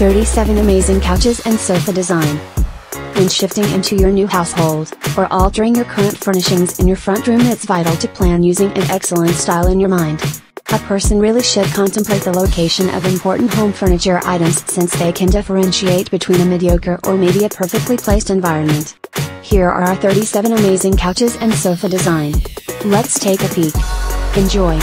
37 amazing couches and sofa design. When shifting into your new household, or altering your current furnishings in your front room it's vital to plan using an excellent style in your mind. A person really should contemplate the location of important home furniture items since they can differentiate between a mediocre or maybe a perfectly placed environment. Here are our 37 amazing couches and sofa design. Let's take a peek. Enjoy!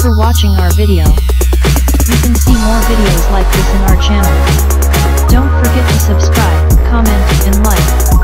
for watching our video. You can see more videos like this in our channel. Don't forget to subscribe, comment, and like.